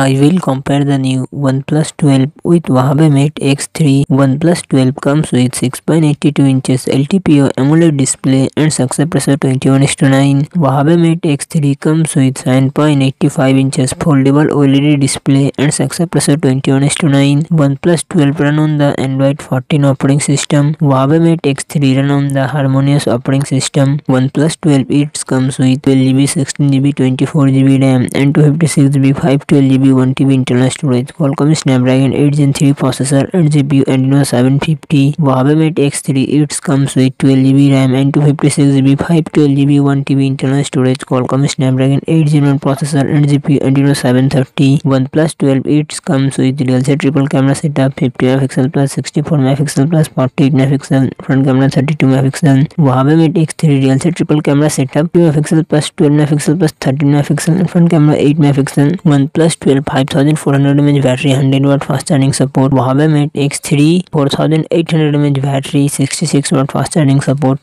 I will compare the new OnePlus 12 with Huawei Mate X3. OnePlus 12 comes with 6.82 inches LTPO AMOLED display and success ratio 21:9. Huawei Mate X3 comes with 7.85 inches foldable OLED display and success ratio 21:9. OnePlus 12 run on the Android 14 operating system. Huawei Mate X3 run on the Harmonious operating system. OnePlus 12 it comes with 12GB, 16GB, 24GB RAM and 256GB, 512GB one T internal storage Qualcomm Snapdragon eight G three processor eight G B and seven fifty Huawei Mate X three it's comes with twelve G B RAM and two fifty six G B five twelve G B one T internal storage Qualcomm Snapdragon eight G one processor eight G P and seven thirty one plus twelve it's comes with rear से triple camera setup fifty mega pixel plus sixty four mega pixel plus forty eight mega pixel front camera thirty two mega pixel Huawei Mate X three rear से triple camera setup two mega pixel plus twelve mega pixel plus thirty mega pixel front camera eight mega pixel one plus twelve 12 5400 mAh battery 100 watt fast charging support Huawei Mate X3 4800 mAh battery 66 watt fast charging support